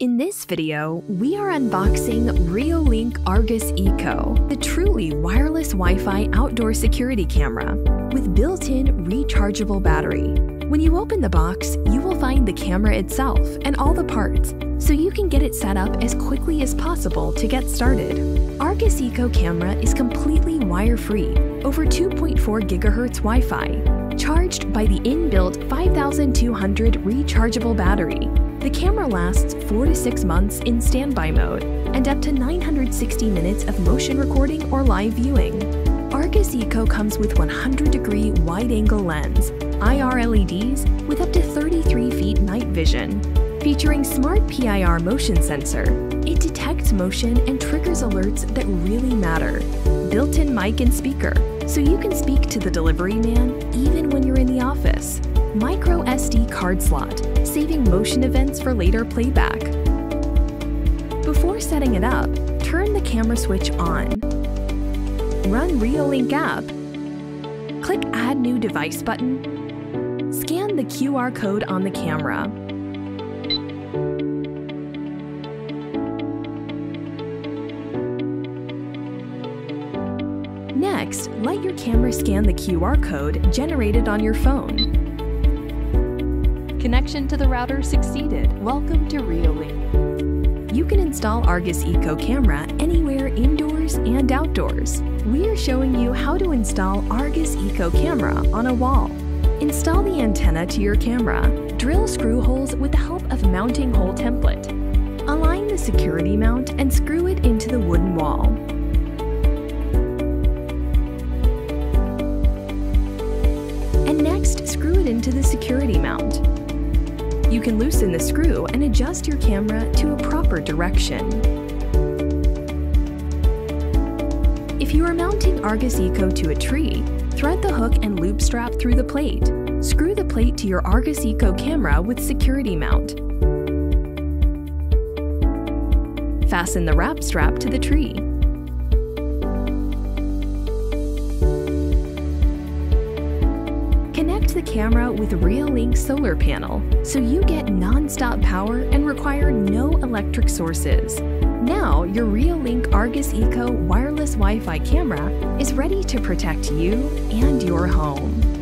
In this video, we are unboxing Reolink Argus Eco, the truly wireless Wi-Fi outdoor security camera with built-in rechargeable battery. When you open the box, you will find the camera itself and all the parts, so you can get it set up as quickly as possible to get started. Argus Eco camera is completely wire-free, over 2.4 GHz Wi-Fi, charged by the inbuilt 5200 rechargeable battery the camera lasts 4 to 6 months in standby mode and up to 960 minutes of motion recording or live viewing. Argus Eco comes with 100 degree wide angle lens, IR LEDs with up to 33 feet night vision. Featuring smart PIR motion sensor, it detects motion and triggers alerts that really matter. Built-in mic and speaker, so you can speak to the delivery man even when you're in the office. Micro SD card slot, saving motion events for later playback. Before setting it up, turn the camera switch on. Run Reolink app. Click Add New Device button. Scan the QR code on the camera. Next, let your camera scan the QR code generated on your phone. Connection to the router succeeded. Welcome to Reolink. You can install Argus Eco camera anywhere indoors and outdoors. We are showing you how to install Argus Eco camera on a wall. Install the antenna to your camera. Drill screw holes with the help of mounting hole template. Align the security mount and screw it into the wooden wall. Into the security mount. You can loosen the screw and adjust your camera to a proper direction. If you are mounting Argus Eco to a tree, thread the hook and loop strap through the plate. Screw the plate to your Argus Eco camera with security mount. Fasten the wrap strap to the tree. The camera with Reolink solar panel so you get non-stop power and require no electric sources. Now, your Reolink Argus Eco wireless Wi-Fi camera is ready to protect you and your home.